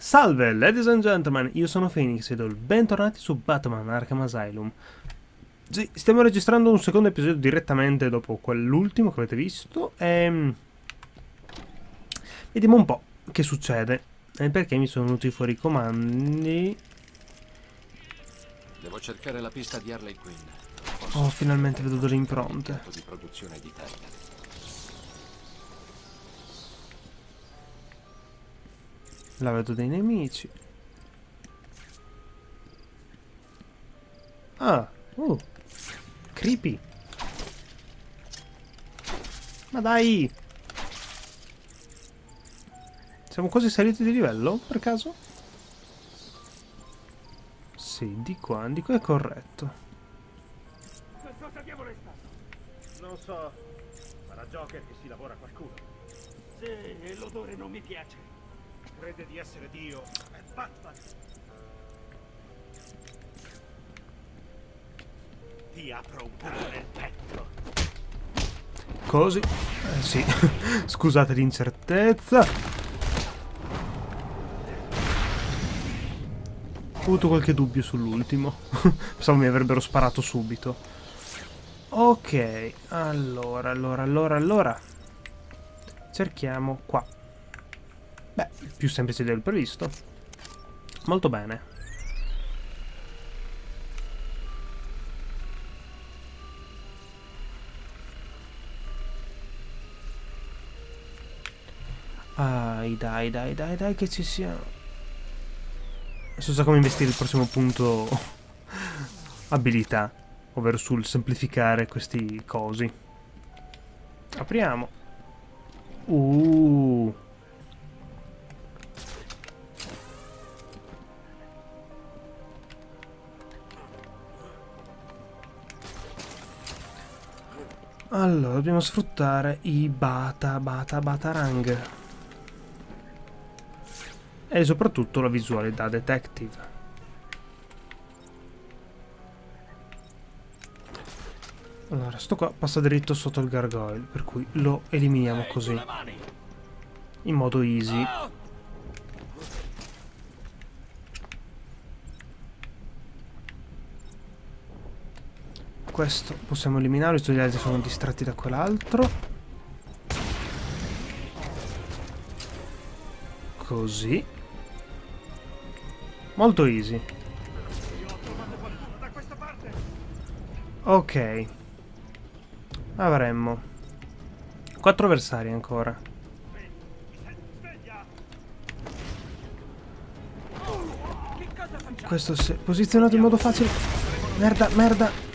Salve, ladies and gentlemen, io sono Phoenix e il bentornati su Batman Arkham Asylum. Sì, stiamo registrando un secondo episodio direttamente dopo quell'ultimo che avete visto e... Vediamo un po' che succede e perché mi sono venuti fuori i comandi. Devo cercare la pista di Harley Quinn. Forse Oh, finalmente vedo delle impronte. di produzione di terra. La vedo dei nemici. Ah, uh, creepy. Ma dai! Siamo quasi saliti di livello, per caso? Sì, di qua, di qua è corretto. Che cosa diavolo è stato? Non so. Sarà Joker che si lavora qualcuno. Sì, e l'odore non mi piace. Crede di essere Dio. È Batman. Ti apro un buco nel petto. Così. Eh, sì. Scusate l'incertezza. Ho avuto qualche dubbio sull'ultimo. Pensavo mi avrebbero sparato subito. Ok, allora, allora, allora, allora. Cerchiamo qua. Più semplice del previsto. Molto bene. Dai, dai, dai, dai, dai, che ci sia. Adesso so come investire il prossimo punto abilità, ovvero sul semplificare questi cosi. Apriamo. Uh. Allora, dobbiamo sfruttare i Bata, Bata, Batarang. E soprattutto la visuale da detective. Allora, sto qua passa dritto sotto il gargoyle, per cui lo eliminiamo così, in modo easy. Questo possiamo che gli altri sono distratti da quell'altro. Così. Molto easy. Ok. Avremmo. Quattro avversari ancora. Questo si è posizionato in modo facile. Merda, merda.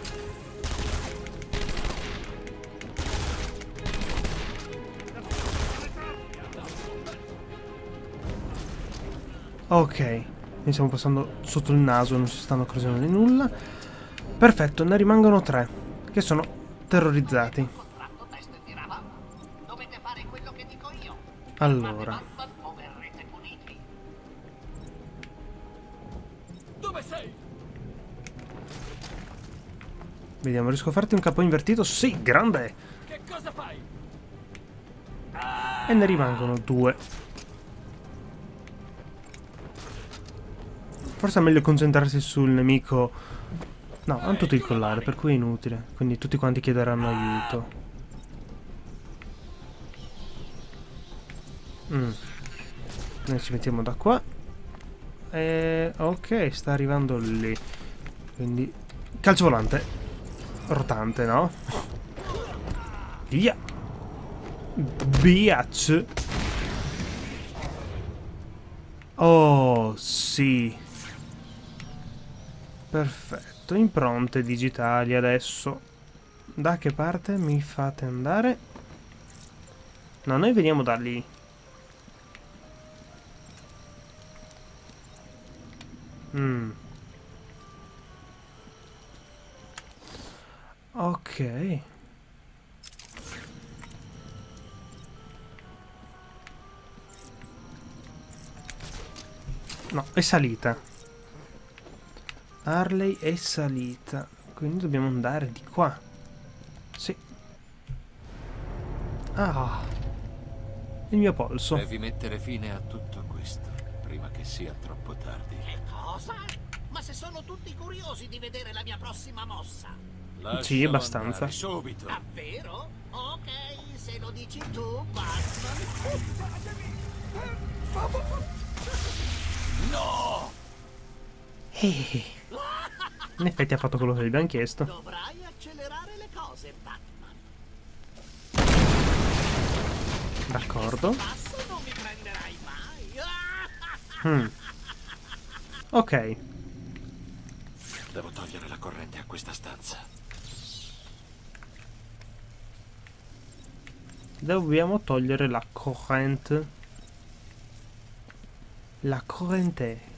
Ok, ne stiamo passando sotto il naso, non si stanno accorgendo di nulla. Perfetto, ne rimangono tre, che sono terrorizzati. Allora, vediamo, riesco a farti un capo invertito? Sì, grande! E ne rimangono due. Forse è meglio concentrarsi sul nemico. No, hanno tutto il collare, per cui è inutile. Quindi tutti quanti chiederanno aiuto. Mm. Noi ci mettiamo da qua. E... Ok, sta arrivando lì. Quindi... Calcio volante. Rotante, no? Via! Biatch. Oh, sì. Perfetto, impronte digitali adesso. Da che parte mi fate andare? No, noi veniamo da lì. Mm. Ok. No, è salita. Harley è salita. Quindi dobbiamo andare di qua. Sì. Ah. Il mio polso. Devi mettere fine a tutto questo prima che sia troppo tardi. Che cosa? Ma se sono tutti curiosi di vedere la mia prossima mossa. Lascialo abbastanza. andare, subito. Davvero? Ok, se lo dici tu, Batman. No! Eh. In effetti ha fatto quello che gli abbiamo chiesto. Dovrai accelerare le cose, Batman. D'accordo. Passo non mi prenderai mai. Mm. Ok. Devo togliere la corrente a questa stanza. Dobbiamo togliere la corrente. La corrente.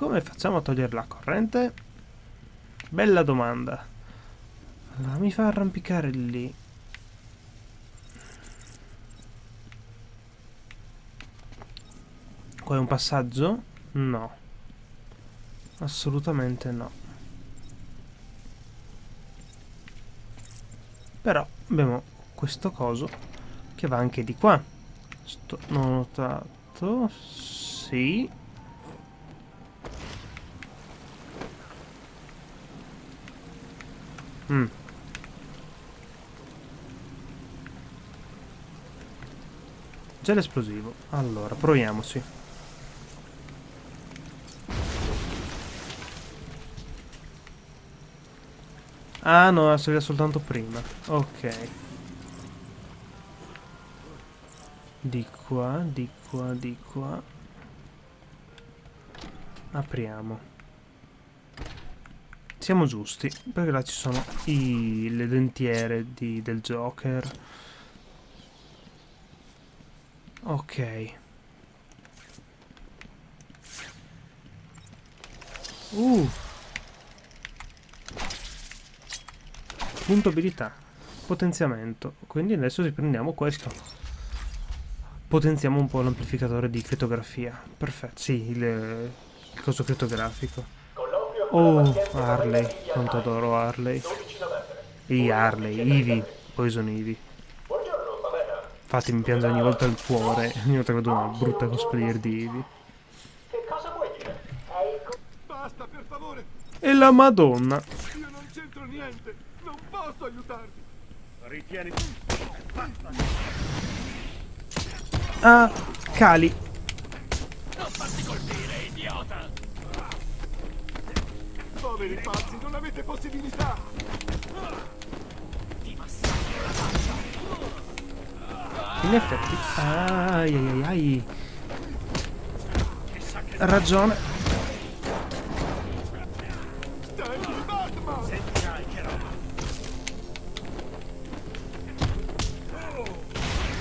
Come facciamo a togliere la corrente? Bella domanda. Allora, mi fa arrampicare lì. Qua è un passaggio? No. Assolutamente no. Però abbiamo questo coso che va anche di qua. Sto, non ho notato. Sì. Mm. Già l'esplosivo. Allora, proviamoci. Ah no, serviva soltanto prima. Ok. Di qua, di qua, di qua. Apriamo. Siamo giusti, perché là ci sono i- le dentiere di- del Joker. Ok. Uh. Punto abilità. Potenziamento. Quindi adesso ci prendiamo questo. Potenziamo un po' l'amplificatore di crittografia. Perfetto, sì, il, il coso crittografico. Oh, Harley. Quanto adoro Harley. I Harley, Ivy. Poison Ivy. Infatti mi piange ogni volta il cuore. Ogni volta che vedo una brutta cosplayer di Ivy. Basta, per favore! E la Madonna. Io non c'entro niente! Non posso aiutarti! Ritieni... Ah, Cali. Poveri pazzi, non avete possibilità! In effetti. Ai ai ai ragione.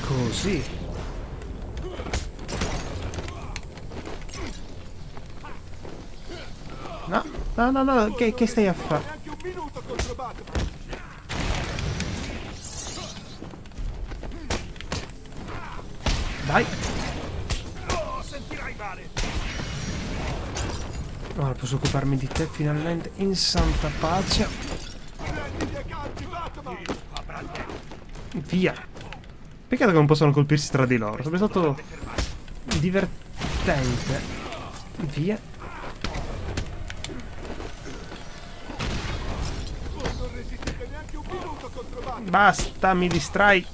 Così. No, no, no, che, che stai a fare? Dai. Ora posso occuparmi di te finalmente in santa pace. Via. Peccato che non possono colpirsi tra di loro. Sarebbe stato divertente. Via. Basta, mi distrai.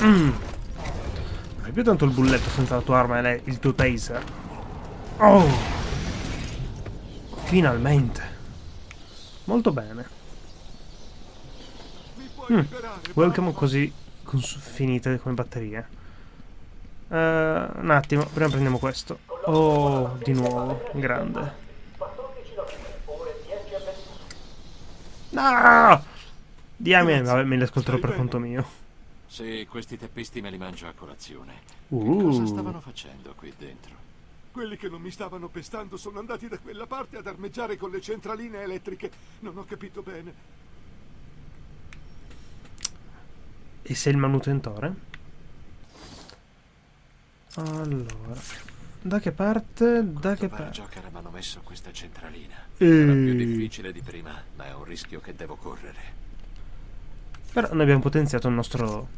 Mm. Non hai più tanto il bulletto senza la tua arma e il tuo taser. Oh! Finalmente. Molto bene. Mm. Welcome così finite come batterie. Eh, un attimo, prima prendiamo questo. Oh, di nuovo, grande. No! Diamine, vabbè, me li ascolterò per conto mio. Sì, questi teppisti me li mangio a colazione. Cosa Uh, stavano facendo qui dentro? Quelli che non mi stavano pestando sono andati da quella parte ad armeggiare con le centraline elettriche. Non ho capito bene. e sei il manutentore? Allora, da che parte? Da che parte? Joker hanno messo questa centralina. Sarà più difficile di prima, ma è un rischio che devo correre. Però noi abbiamo potenziato il nostro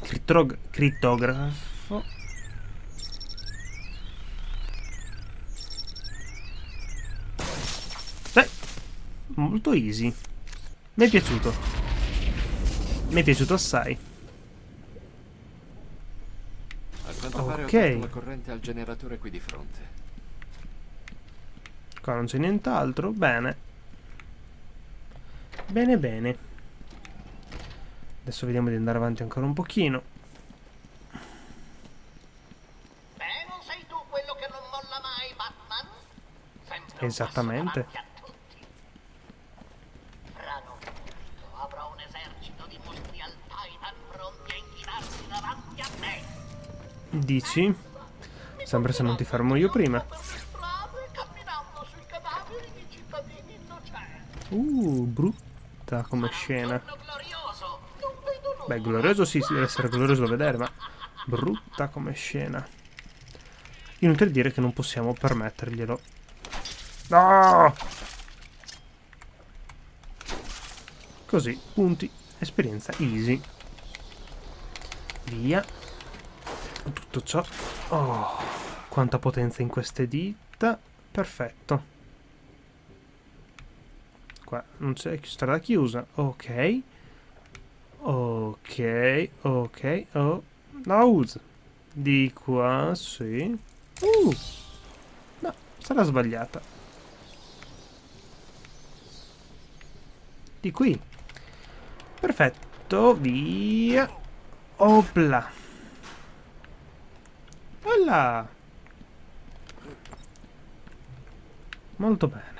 crittog- crittografo. Beh, molto easy. Mi è piaciuto. Mi è piaciuto assai. A Ok. la corrente al generatore qui di fronte. Qua non c'è nient'altro. Bene. Bene, bene. Adesso vediamo di andare avanti ancora un pochino. Beh, non sei tu quello che non molla mai, Batman? Sempre un Esattamente. Dici? Sempre se non ti fermo io prima. Uh, brutta come scena. Beh, glorioso sì, deve essere glorioso da vedere, ma brutta come scena. Inutile dire che non possiamo permetterglielo. No! Così, punti, esperienza easy. Via. Tutto ciò. Oh, quanta potenza in queste dita. Perfetto. Qua non c'è strada chiusa. Ok. Ok, ok, oh. Nose. Di qua, sì. Uh. No, sarà sbagliata. Di qui. Perfetto, via. Opla. Voilà. Molto bene.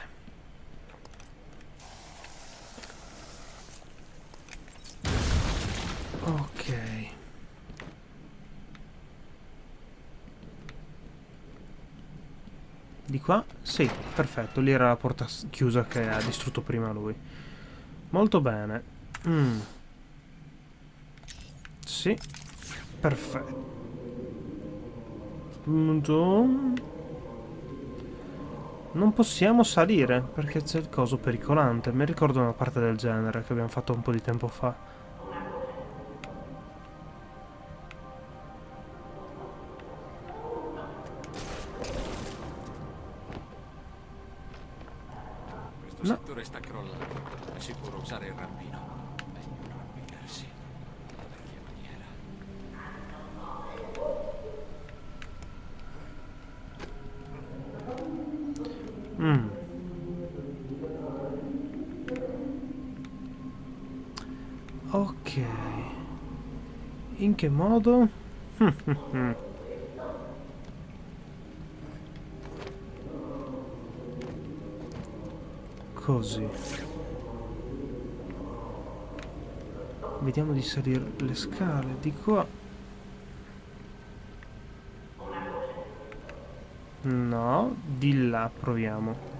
Ok. Di qua? Sì, perfetto. Lì era la porta chiusa che ha distrutto prima lui. Molto bene. Mm. Sì, perfetto. Punto. Non possiamo salire perché c'è il coso pericolante. Mi ricordo una parte del genere che abbiamo fatto un po' di tempo fa. In che modo? Così. Vediamo di salire le scale di qua. No, di là proviamo.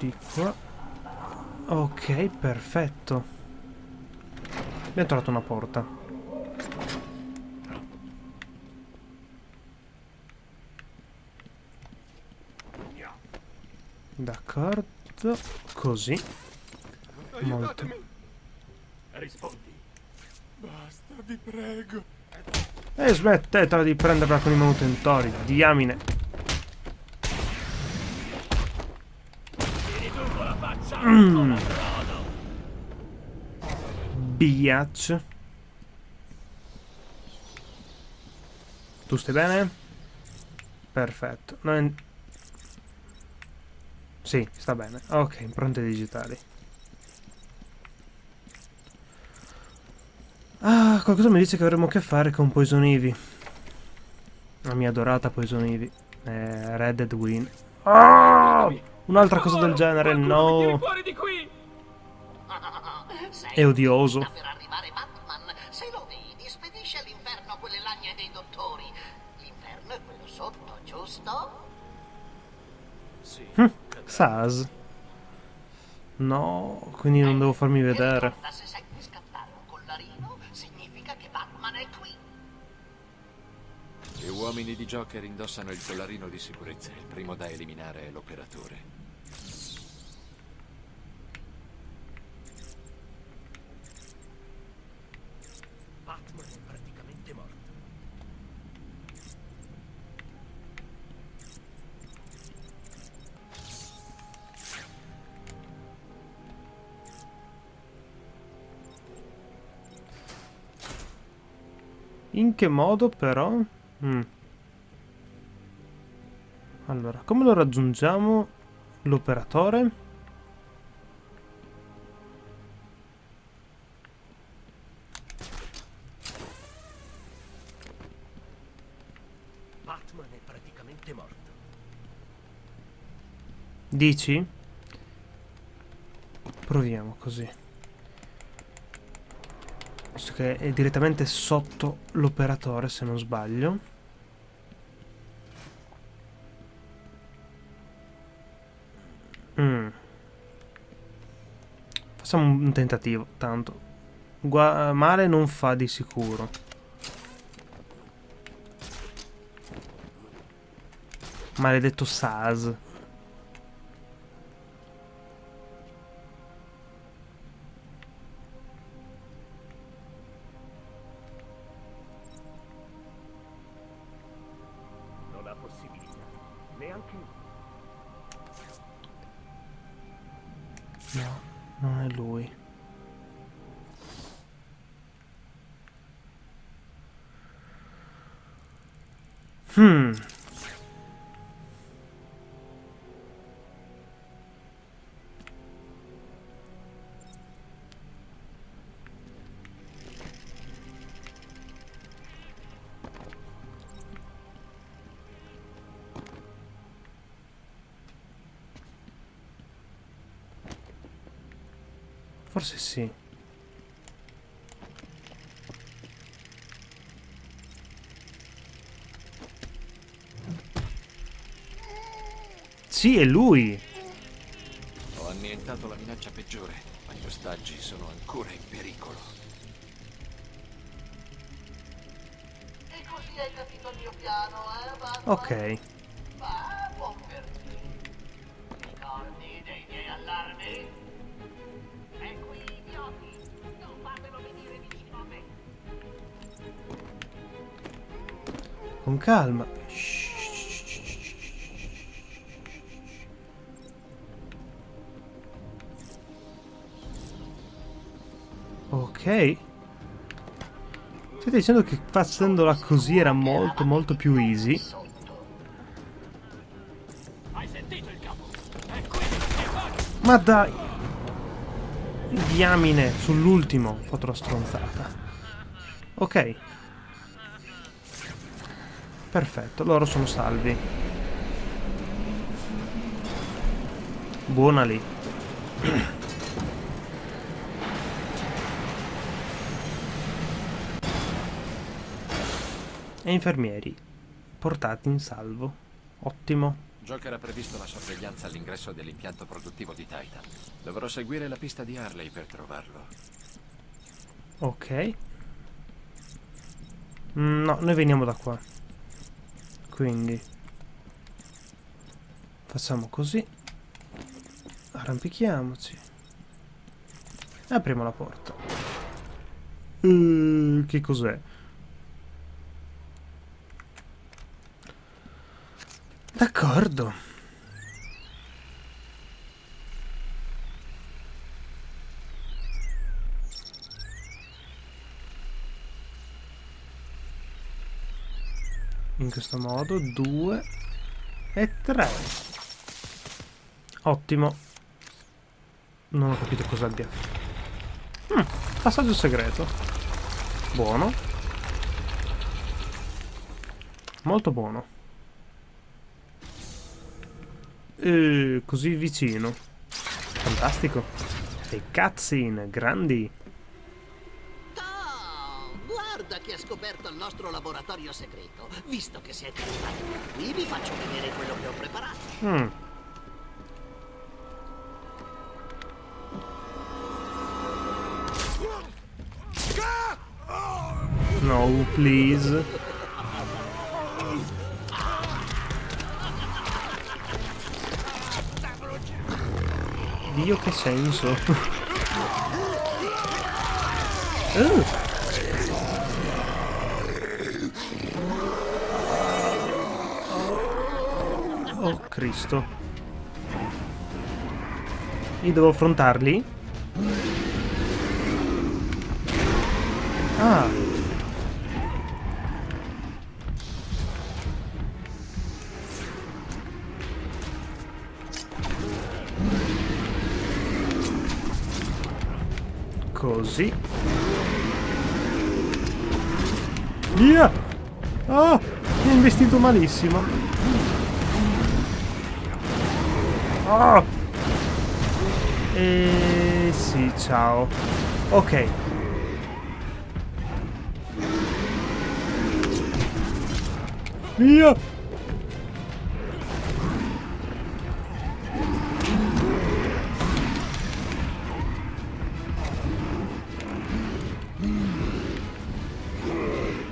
Di qua. Ok, perfetto. Abbiamo trovato una porta. D'accordo. Così. Molto. Rispondi. Basta, vi prego. E smettetela di prenderla con i manutentori, diamine. Mm. Biatch. Tu stai bene? Perfetto. Noi... Sì, sta bene. Ok, impronte digitali. Ah, qualcosa mi dice che avremo a che fare con Poison Ivy. La mia adorata Poison Ivy. Eh, Red Dead Win. Ah! Un'altra cosa del genere, no. fuori di qui! Sei È odioso. Sì. Saz. No, quindi non devo farmi vedere. Gli uomini di Joker indossano il collarino di sicurezza. Il primo da eliminare è l'operatore. Batman è praticamente morto. In che modo però? Mm. Allora, come lo raggiungiamo l'operatore? Batman è praticamente morto. Dici? Proviamo così. Visto che è direttamente sotto l'operatore, se non sbaglio. Mm. Facciamo un tentativo, tanto. Gua- male non fa di sicuro. Maledetto Saz. Hmm. Forse sì. Sì, è lui. Ho annientato la minaccia peggiore, ma gli ostaggi sono ancora in pericolo. E così hai capito il mio piano, eh, Batman? Ok. Ma buon per te. Ricordi dei miei allarmi? E qui, idioti, non fatelo venire vicino a me. Con calma. Ok. State dicendo che facendola così era molto molto più easy. Ma dai! Diamine, sull'ultimo la stronzata. Ok. Perfetto, loro sono salvi. Buona lì. E infermieri portati in salvo. Ottimo. Joker ha previsto la sorveglianza all'ingresso dell'impianto produttivo di Titan. Dovrò seguire la pista di Harley per trovarlo. Ok. Mm, No, noi veniamo da qua. Quindi facciamo così. Arrampichiamoci. E apriamo la porta. Uh, che cos'è? D'accordo. In questo modo, due e tre. Ottimo. Non ho capito cosa abbia. Mm, passaggio segreto. Buono. Molto buono. Eh, così vicino. Fantastico. E cutscene, grandi. Oh, guarda chi ha scoperto il nostro laboratorio segreto. Visto che siete arrivati qui, vi faccio vedere quello che ho preparato. Mm. No, please. Dio, che senso? Uh. Oh Cristo. Io devo affrontarli? Ah. Così. Via! Ah! Mi ha investito malissimo. Ah! E sì, ciao. Ok. Via!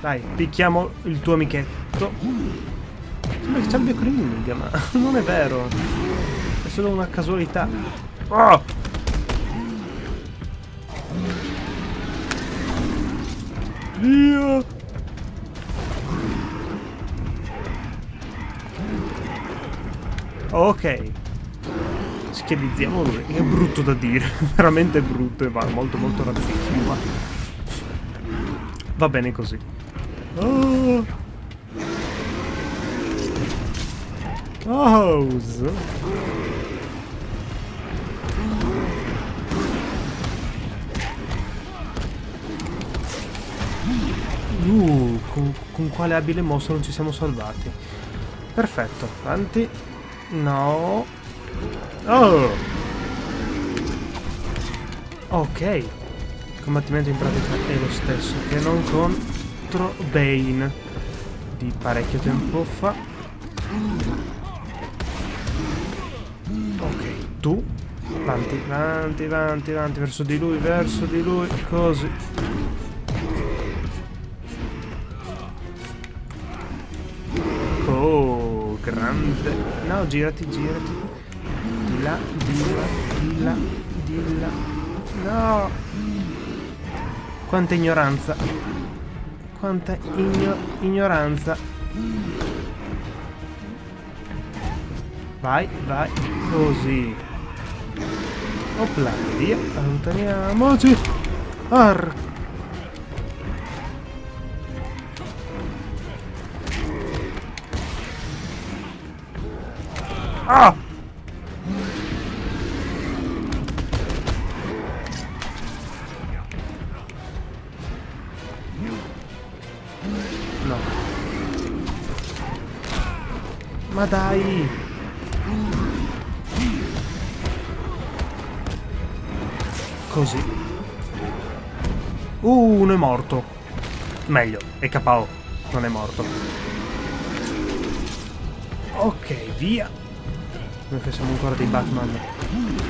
Dai, picchiamo il tuo amichetto. Sembra che c'è il bioclining, ma non è vero. È solo una casualità. Oh! Via! Ok. Schiavizziamo lui. È brutto da dire. Veramente brutto e va molto molto razzismo. Ma... Va bene così. Oh. House. Uh, con, con quale abile mosso non ci siamo salvati. Perfetto, avanti. No. Oh. Ok. Il combattimento in pratica è lo stesso che non contro Bane di parecchio tempo fa. Ok, tu. Avanti, avanti, avanti, avanti, verso di lui, verso di lui, così. Oh, grande. No, girati, girati. Di là, di là, di là, di là. No. Quanta ignoranza. Quanta igno ignoranza. Vai, vai, così. Opla, via, allontaniamoci. Ar. Ah! Ma dai! Così. Uh, uno è morto. Meglio, è KO. Non è morto. Ok, via. Noi che siamo ancora dei Batman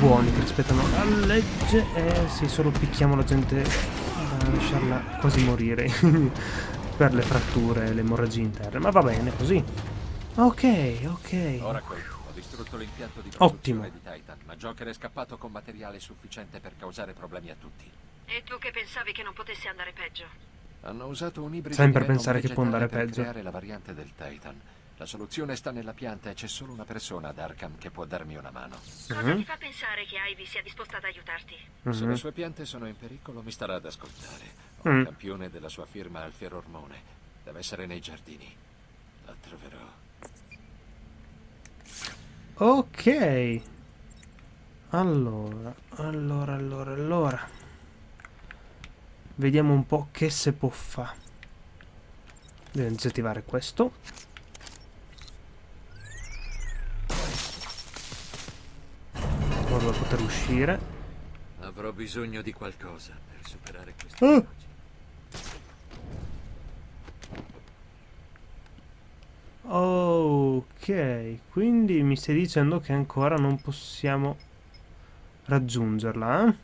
buoni che rispettano la legge. Eh sì, solo picchiamo la gente da lasciarla quasi morire per le fratture e le emorragie interne. Ma va bene così. Ok, ok. Oracle, ho distrutto l'impianto di Ottimo. di Titan, ma Joker è scappato con materiale sufficiente per causare problemi a tutti. E tu che pensavi che non potesse andare peggio? Hanno usato un ibrido Sempre pensare che può andare per peggio. creare la variante del Titan. La soluzione sta nella pianta e c'è solo una persona ad Arkham che può darmi una mano. Cosa Mhm. ti fa pensare che Ivy sia disposta ad aiutarti? Se Mhm. le sue piante sono in pericolo mi starà ad ascoltare. Ho Mm. un campione della sua firma al Ormone. Deve essere nei giardini. La troverò. Ok. Allora, allora, allora, allora. Vediamo un po' che se può fare. Devo disattivare questo. Modo da poter uscire. Avrò bisogno di qualcosa per superare questa Ah. Ok, quindi mi stai dicendo che ancora non possiamo raggiungerla, eh?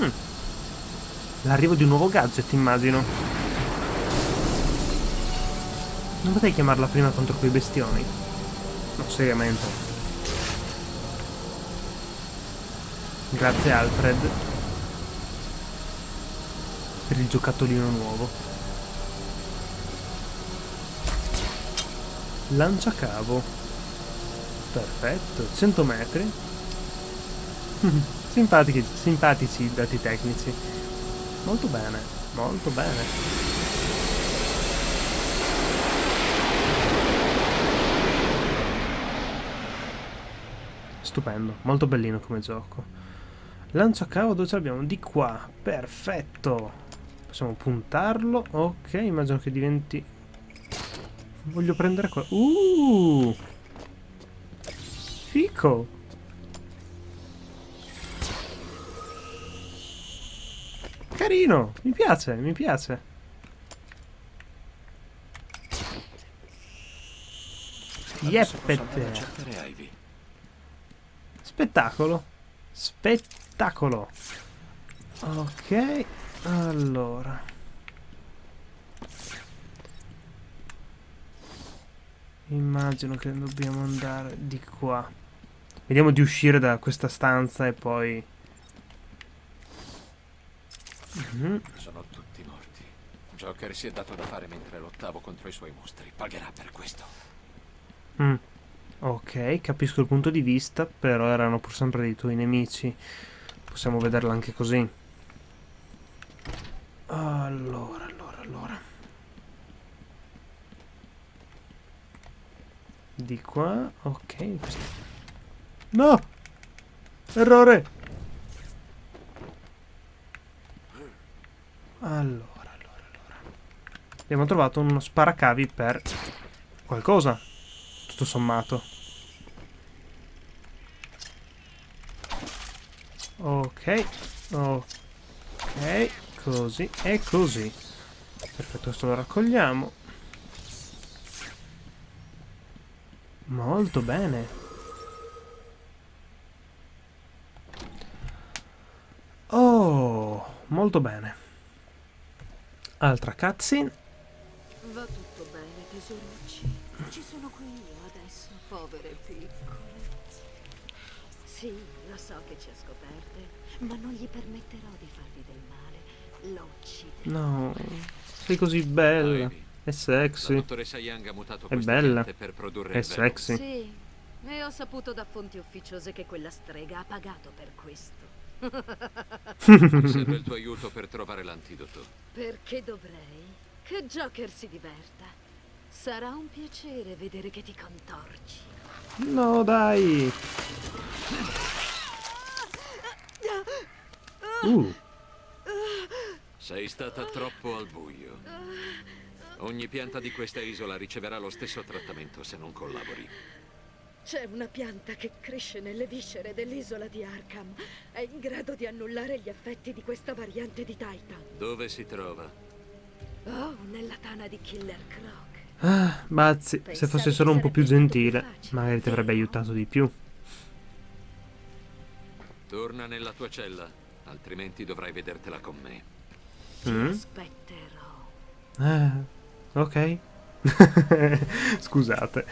Mm. L'arrivo di un nuovo gadget, immagino. Non potrei chiamarla prima contro quei bestioni? No, seriamente. Grazie Alfred. Per il giocattolino nuovo. Lanciacavo. Perfetto, 100 metri. Simpatici, simpatici i dati tecnici. Molto bene, molto bene. Stupendo, molto bellino come gioco. Lanciacavo dove ce l'abbiamo? Di qua, perfetto. Possiamo puntarlo. Ok, immagino che diventi... Voglio prendere qua. Uh! Fico! Carino, mi piace, mi piace. Yeppete. cercare Ivy. Spettacolo. Spettacolo. Ok, allora. Immagino che dobbiamo andare di qua. Vediamo di uscire da questa stanza e poi... Mhm. Sono tutti morti. Joker si è dato da fare mentre lottavo contro i suoi mostri. Pagherà per questo. Mm. Ok, capisco il punto di vista, però erano pur sempre dei tuoi nemici. Possiamo vederla anche così. Allora, allora, allora. Di qua, ok. No! Errore! Allora, allora, allora. Abbiamo trovato uno sparacavi per qualcosa tutto sommato. Ok, così e così. Perfetto, questo lo raccogliamo. Molto bene. Oh, molto bene. Altra cutscene. Va tutto bene, tesorucci. Ci sono qui io adesso, povere piccole. Sì, lo so che ci ha scoperte, ma non gli permetterò di farvi del male. Lo ucciderò. No, sei così bella. È La sexy. dottoressa Young ha mutato È bella. piante per produrre È sexy. Sì, e ho saputo da fonti ufficiose che quella strega ha pagato per questo. Serve il tuo aiuto per trovare l'antidoto. Perché dovrei? Che Joker si diverta. Sarà un piacere vedere che ti contorci. No, dai. Uh, Sei stata troppo al buio. Ogni pianta di questa isola riceverà lo stesso trattamento se non collabori. C'è una pianta che cresce nelle viscere dell'isola di Arkham. È in grado di annullare gli effetti di questa variante di Titan. Dove si trova? Oh, nella tana di Killer Croc. Ah, Bazzi, se fosse solo un po' più gentile, magari ti avrebbe aiutato di più. Torna nella tua cella, altrimenti dovrai vedertela con me. Ti Mm? aspetterò. Eh, ok. Scusate.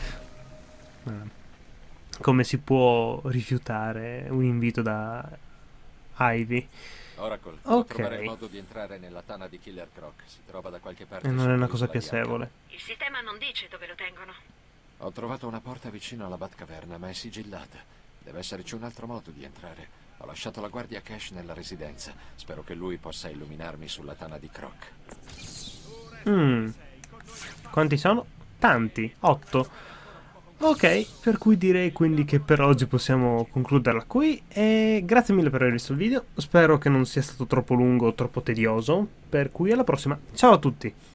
Come si può rifiutare un invito da Ivy? Oracle, Ok. trovare il modo di entrare nella tana di Killer Croc. Si trova da qualche parte. E non è una cosa piacevole. Il sistema non dice dove lo tengono. Ho trovato una porta vicino alla Batcaverna, ma è sigillata. Deve esserci un altro modo di entrare. Ho lasciato la guardia Cash nella residenza. Spero che lui possa illuminarmi sulla tana di Croc. Mm. Quanti sono? Tanti, 8. Ok, per cui direi quindi che per oggi possiamo concluderla qui e grazie mille per aver visto il video, spero che non sia stato troppo lungo o troppo tedioso, per cui alla prossima, ciao a tutti!